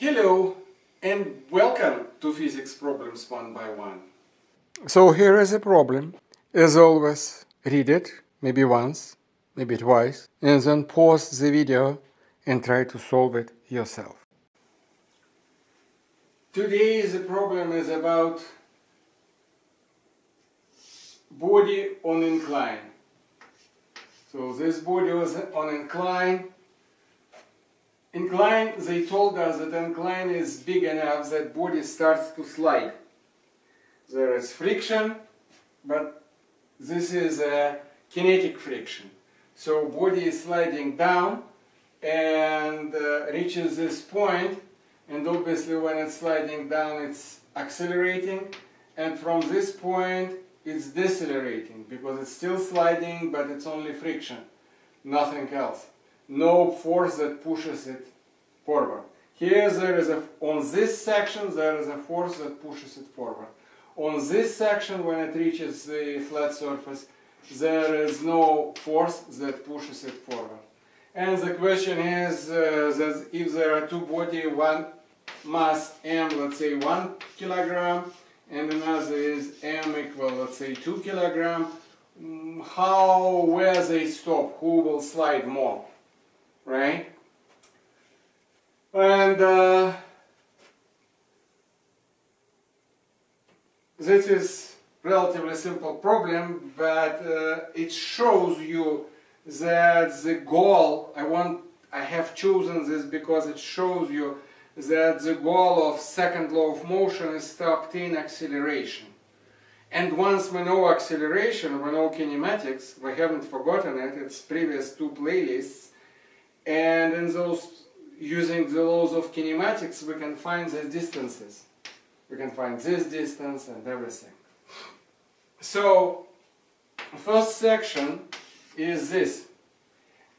Hello and welcome to Physics Problems One by One. So here is a problem. As always, read it, maybe once, maybe twice, and then pause the video and try to solve it yourself. Today's problem is about body on incline. So this body was on incline. Incline, they told us that incline is big enough that body starts to slide. There is friction, but this is a kinetic friction. So body is sliding down and uh, reaches this point and obviously when it's sliding down it's accelerating and from this point it's decelerating because it's still sliding but it's only friction, nothing else. No force that pushes it forward. Here there is a, on this section there is a force that pushes it forward. On this section when it reaches the flat surface there is no force that pushes it forward. And the question is uh, that if there are two body, one mass m, let's say 1 kilogram, and another is m equal, let's say 2 kilogram, mm, how, where they stop, who will slide more, right? And uh, this is relatively simple problem, but uh, it shows you that the goal, I want, I have chosen this because it shows you that the goal of second law of motion is to obtain acceleration. And once we know acceleration, we know kinematics, we haven't forgotten it, it's previous two playlists, and in those, using the laws of kinematics, we can find the distances. We can find this distance and everything. So, first section is this.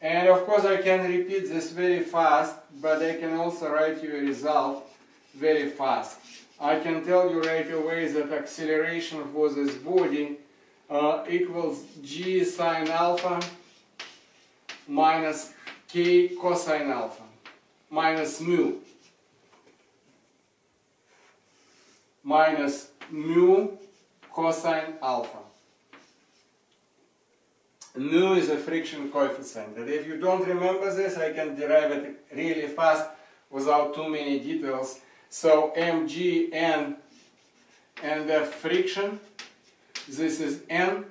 And of course I can repeat this very fast, but I can also write you a result very fast. I can tell you right away that acceleration for this body uh, equals g sine alpha minus k cosine alpha minus mu minus mu cosine alpha mu is a friction coefficient. And if you don't remember this, I can derive it really fast without too many details. So mgn and the friction, this is n,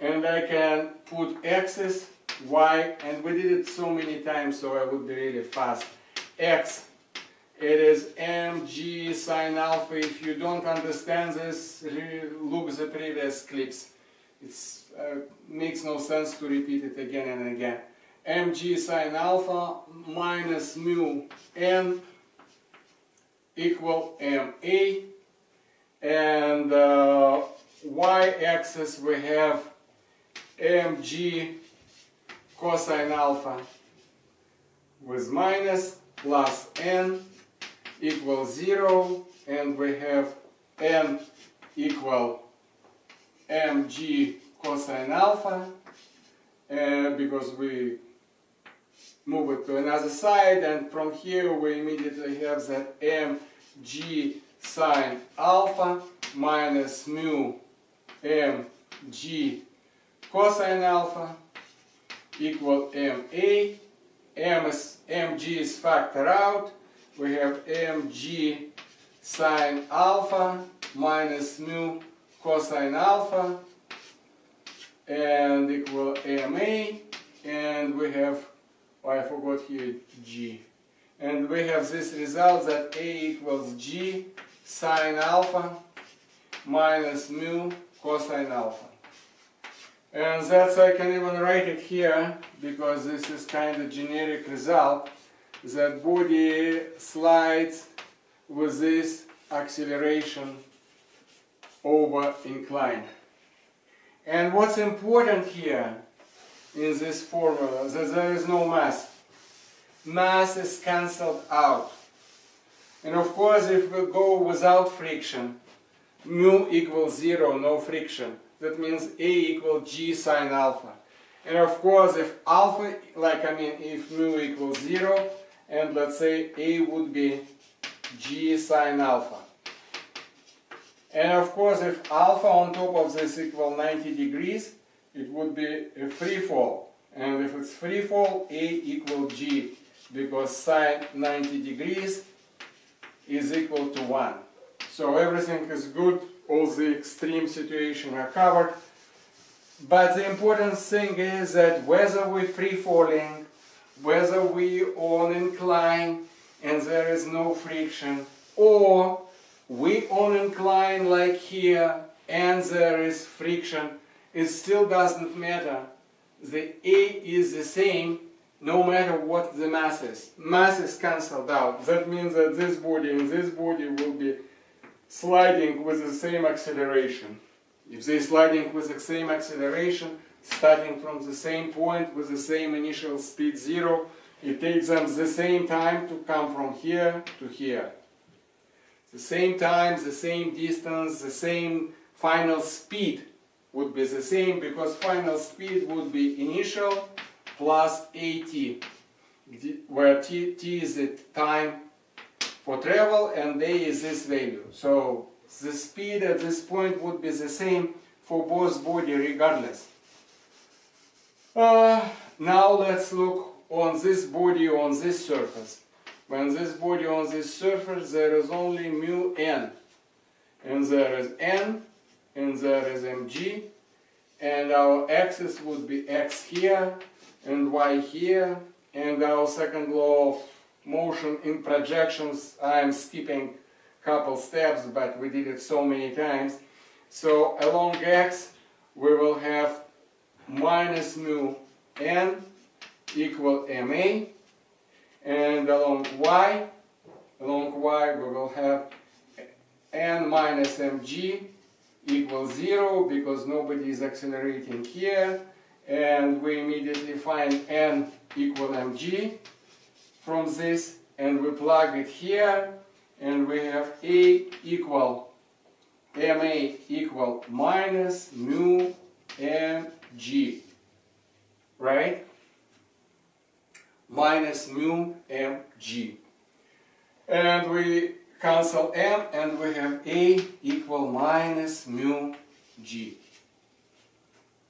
and I can put x's, y, and we did it so many times so I would be really fast. x, it is mg sine alpha. If you don't understand this, look the previous clips. it uh, makes no sense to repeat it again and again. mg sine alpha minus mu n equal ma and uh, y-axis we have mg cosine alpha with minus plus n equals 0 and we have n equal mg cosine alpha uh, because we move it to another side and from here we immediately have that mg sine alpha minus mu mg cosine alpha equal ma m is, mg is factored out. We have mg sine alpha minus mu cosine alpha and equal AMA and we have, oh, I forgot here G. And we have this result that A equals G sine alpha minus mu cosine alpha and that's I can even write it here because this is kind of generic result that body slides with this acceleration over incline. And what's important here in this formula that there is no mass. Mass is cancelled out. And of course, if we go without friction, mu equals zero, no friction. That means A equals G sine alpha. And of course, if alpha, like I mean, if mu equals zero, and let's say A would be g sine alpha. And of course, if alpha on top of this equal 90 degrees, it would be a free fall. And if it's free fall, A equal G, because sine 90 degrees is equal to 1. So everything is good, all the extreme situations are covered. But the important thing is that whether we're free falling, whether we on incline and there is no friction, or we on incline like here and there is friction, it still doesn't matter. The A is the same no matter what the mass is. Mass is cancelled out. That means that this body and this body will be sliding with the same acceleration. If they're sliding with the same acceleration, starting from the same point with the same initial speed zero, it takes them the same time to come from here to here. The same time, the same distance, the same final speed would be the same because final speed would be initial plus AT, where t, t is the time for travel and a is this value. So the speed at this point would be the same for both body regardless. Uh, now let's look on this body on this surface. When this body on this surface there is only mu n and there is n and there is mg and our axis would be x here and y here and our second law of motion in projections. I'm skipping a couple steps but we did it so many times. So along x we will have minus mu n equal ma and along y along y we will have n minus mg equals 0 because nobody is accelerating here and we immediately find n equal mg from this and we plug it here and we have a equal ma equal minus mu mg right minus mu mg and we cancel m and we have a equal minus mu g.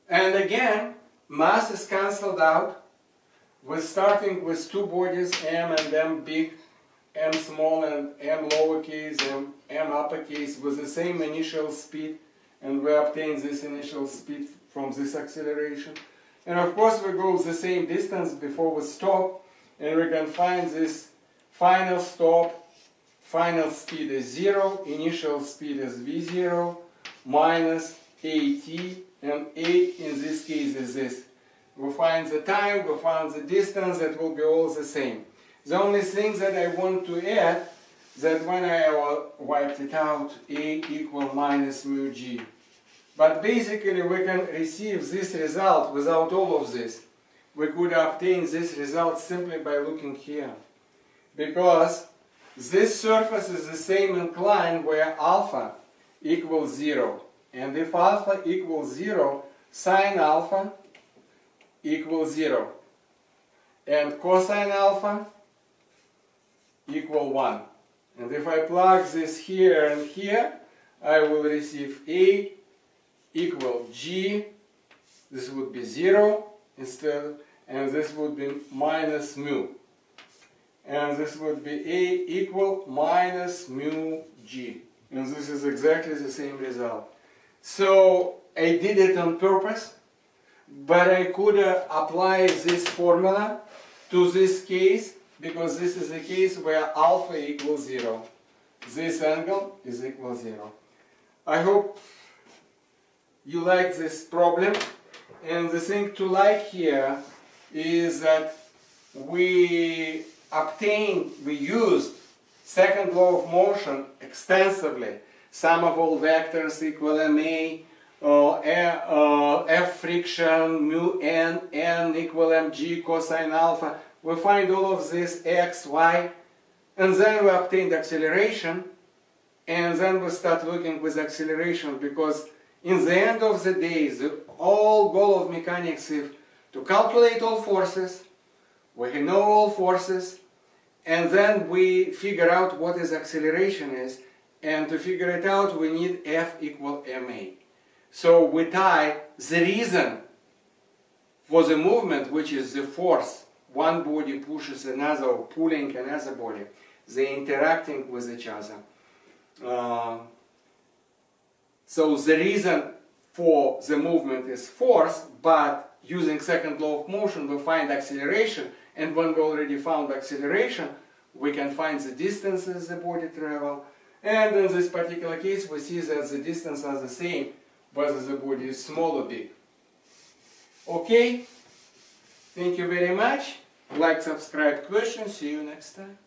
And again, mass is cancelled out. We're starting with two bodies, m and m big, m small and m lowercase and m uppercase with the same initial speed. And we obtain this initial speed from this acceleration. And of course we go the same distance before we stop. And we can find this final stop. Final speed is 0, initial speed is v0 minus at, and a in this case is this. We find the time, we find the distance, that will be all the same. The only thing that I want to add, that when I wiped it out, a equal minus mu g. But basically we can receive this result without all of this. We could obtain this result simply by looking here. Because this surface is the same incline where alpha equals 0. And if alpha equals 0, sine alpha equals 0. And cosine alpha equal 1. And if I plug this here and here, I will receive A equal G. This would be 0 instead, and this would be minus mu and this would be A equal minus mu G. And this is exactly the same result. So I did it on purpose, but I could uh, apply this formula to this case because this is the case where alpha equals 0. This angle is equal 0. I hope you like this problem. And the thing to like here is that we obtained, we used second law of motion extensively. Sum of all vectors equal ma, uh, uh, f friction, mu n, n equal mg cosine alpha. We find all of this x, y, and then we obtain the acceleration, and then we start looking with acceleration because in the end of the day, the whole goal of mechanics is to calculate all forces, we know all forces, and then we figure out what is acceleration is, and to figure it out we need F equal ma. So we tie the reason for the movement, which is the force, one body pushes another, or pulling another body, they interacting with each other. Uh, so the reason for the movement is force, but using second law of motion we find acceleration, and when we already found acceleration, we can find the distances the body travel, and in this particular case we see that the distances are the same whether the body is small or big. Okay, thank you very much. Like, subscribe, question, see you next time.